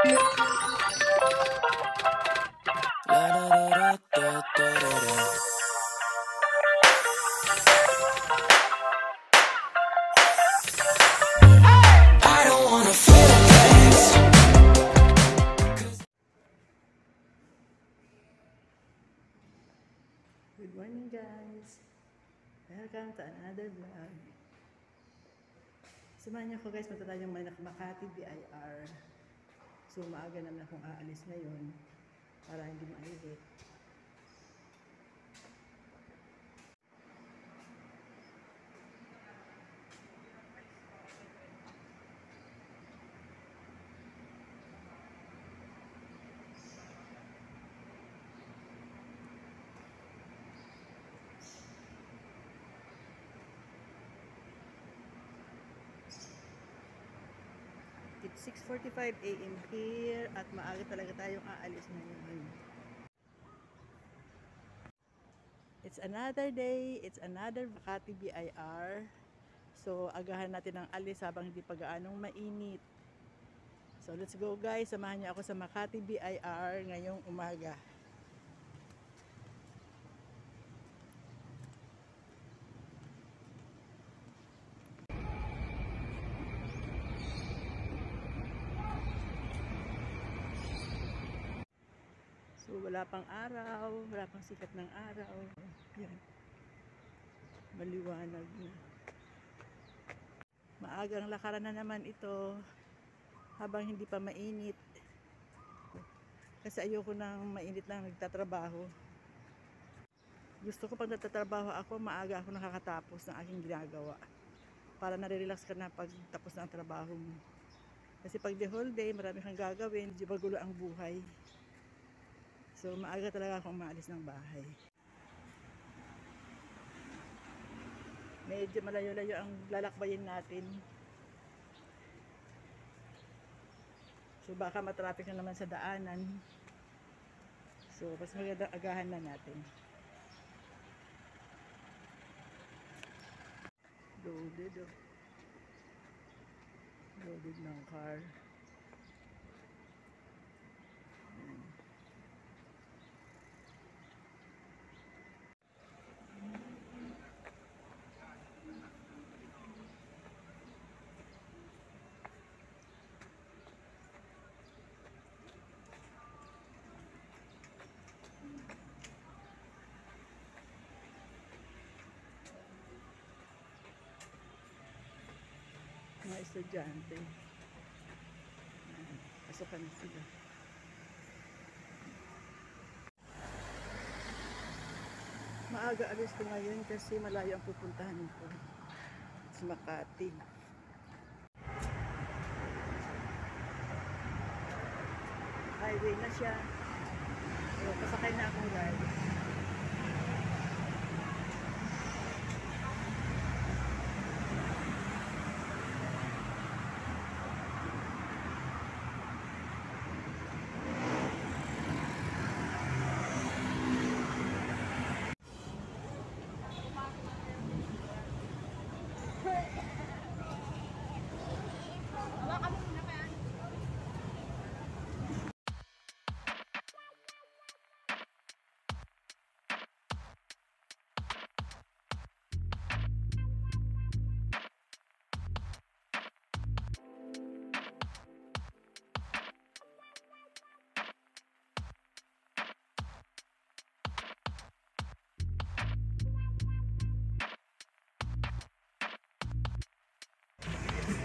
Good morning guys! Welcome to another vlog. Samahan niyo guys, punta Manak- Makati BIR. So maaga naman akong aalis ngayon para hindi mailit. It's 6.45 a.m. here at maaga talaga tayong aalis ngayon. It's another day, it's another Makati BIR. So agahan natin ang alis habang hindi pa gaanong mainit. So let's go guys, samahan niyo ako sa Makati BIR ngayong umaga. So wala pang araw, wala pang sikat ng araw. Yan. Maliwanag na. Maagang lakaran na naman ito habang hindi pa mainit. Kasi ayoko nang mainit lang nagtatrabaho. Gusto ko pag nagtatrabaho ako, maaga ako nakakatapos ng aking ginagawa. Para nare-relax ka na pag tapos na ang trabaho mo. Kasi pag the whole day, marami kang gagawin, di magulo ang buhay. So maaga talaga akong maalis ng bahay. Medyo malayo-layo ang lalakbayin natin. So baka matraffic na naman sa daanan. So mas maganda agahan na natin. Loaded oh. Loaded ng car. Mga estudyante. Pasokan na sila. Maaga alis ko ngayon kasi malayo ang pupuntahan ko. Sa Makati. Highway na siya. So, pasakay na ako guys.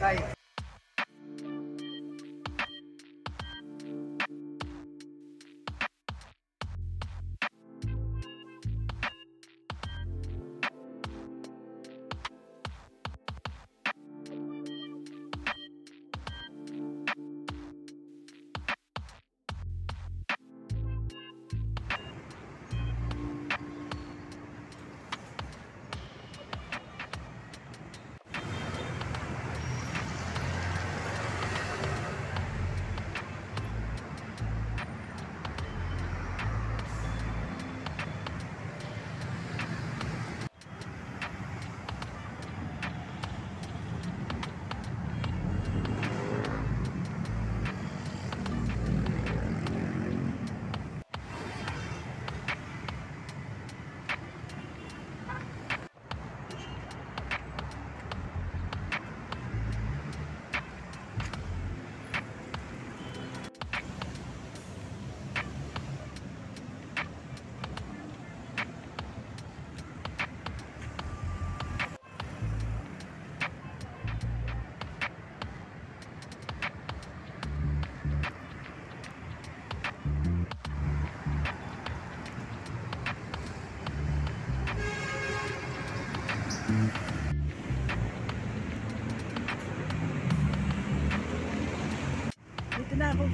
Tá aí.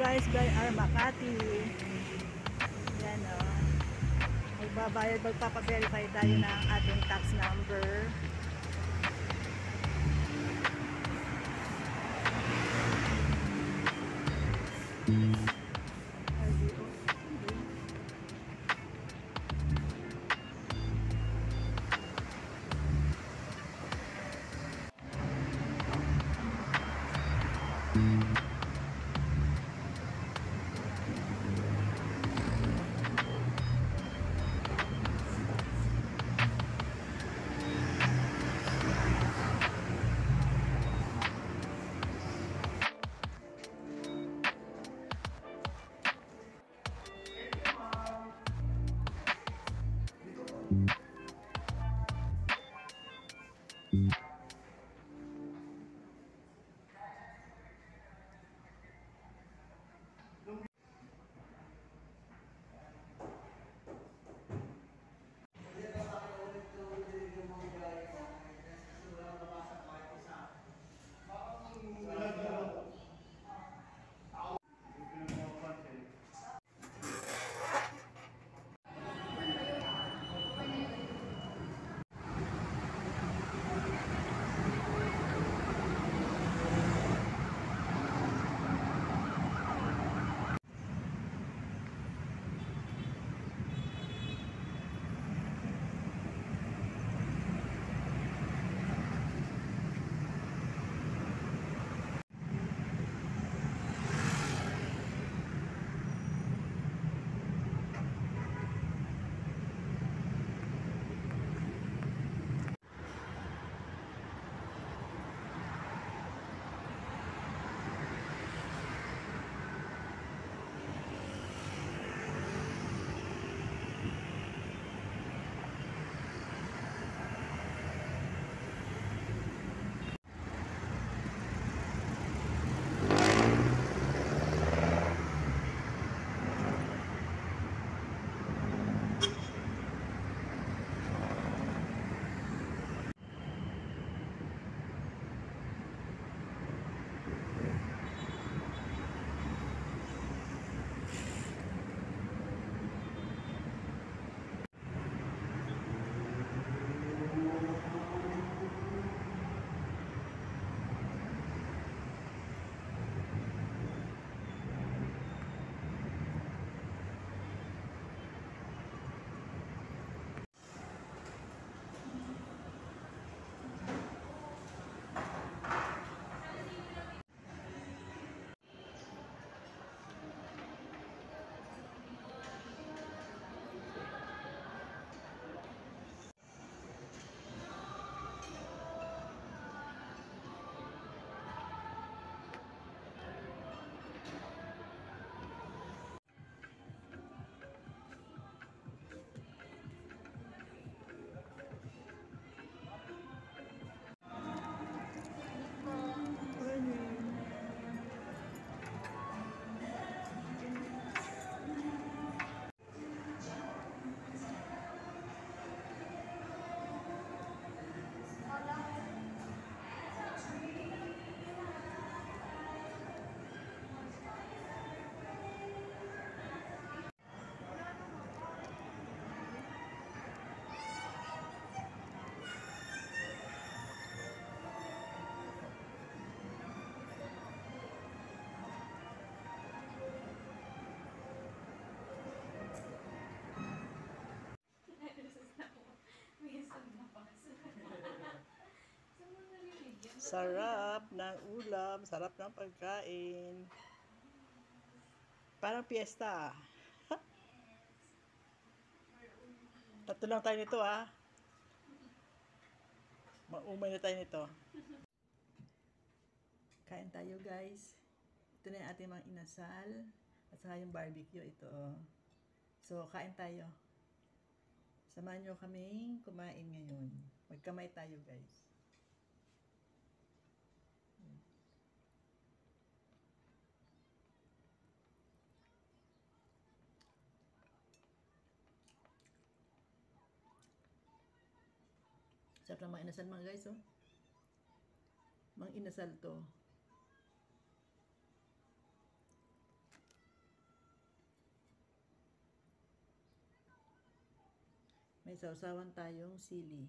Guys by our Makati. Yan o. Oh. Magbabayad, magpapaverify tayo ng ating tax number. Mm-hmm. Sarap ng ulam, sarap ng pagkain. Parang piyesta. ah. Tatlo lang tayo nito ah. Maumay na tayo nito. Kain tayo guys. Ito na yung ating mga inasal. At saka yung barbecue ito. oh. So, kain tayo. Samahan nyo kaming kumain ngayon. Magkamay tayo guys. Sarap na mga inasal mga guys, oh. Mga inasal to. May sausawan tayong sili.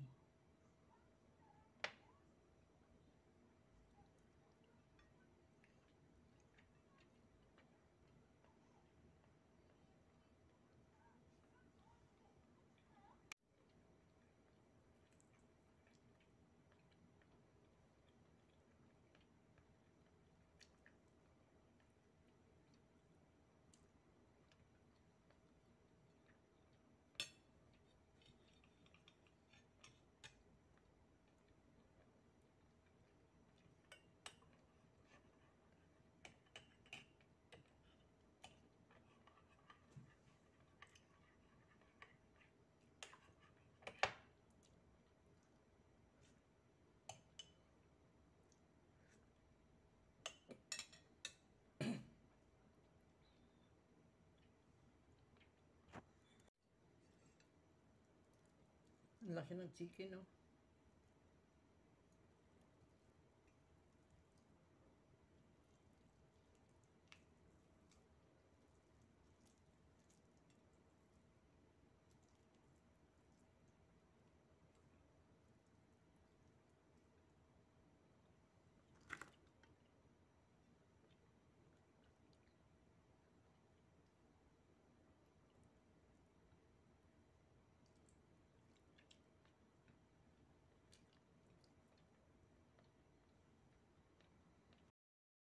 Ang laki ng chicken, oh.